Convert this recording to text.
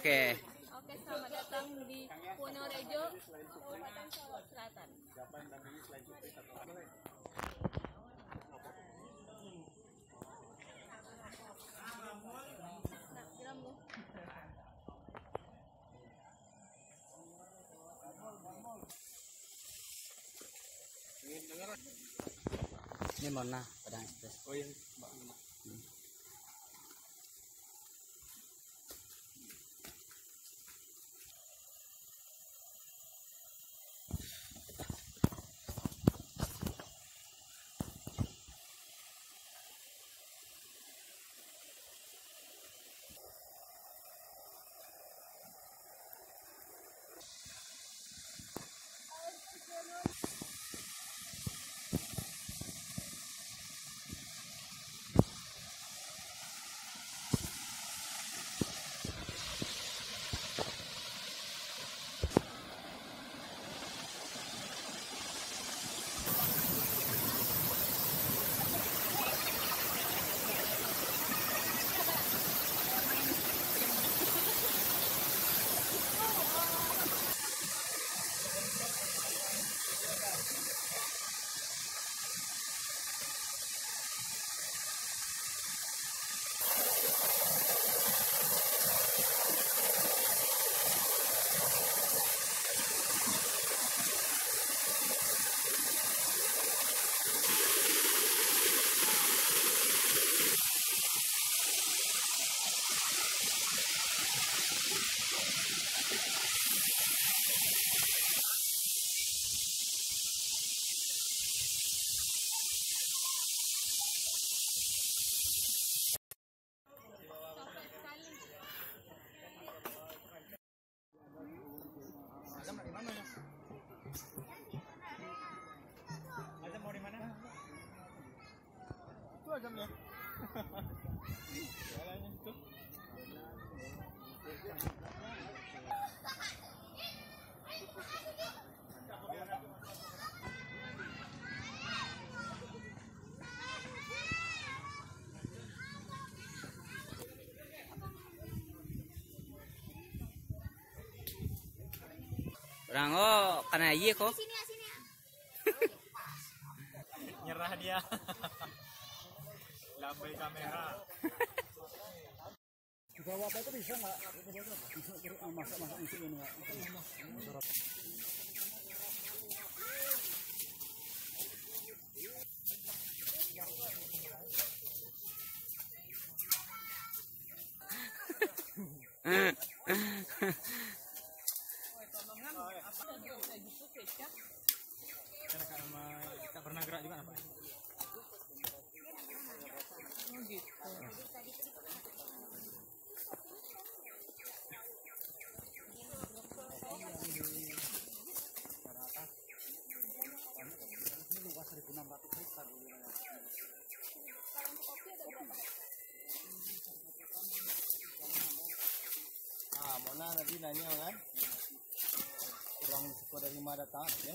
Oke. Oke, selamat datang di Puno Rejo, Kabupaten Solo Selatan. Ini Padang Express. Oh iya, Capek Ya. Jalannya itu. Orang oh karena iya kok. Ya. Nyerah dia. Kamera. Bawa apa itu bisa nggak? Bisa masak-masak ini nggak? Tak pernah gerak juga apa? Ah, Mona tadi nanya kan? Kurang suka dari mana datang? Dia